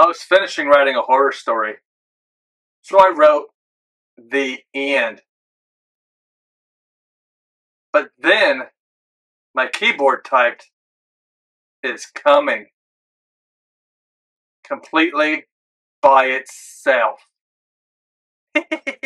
I was finishing writing a horror story. So I wrote the end. But then my keyboard typed is coming completely by itself.